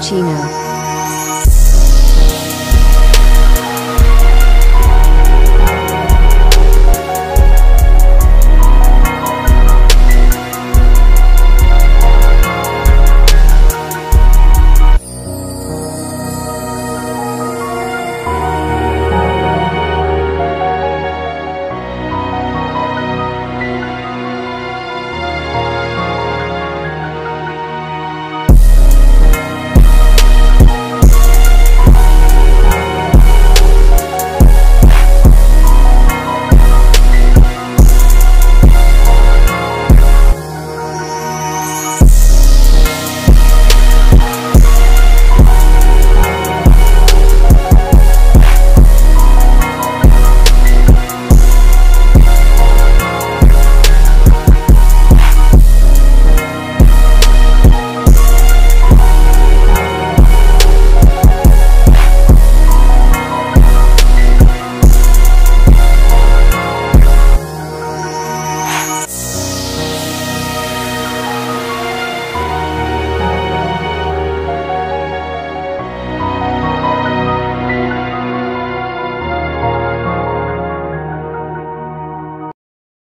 cappuccino.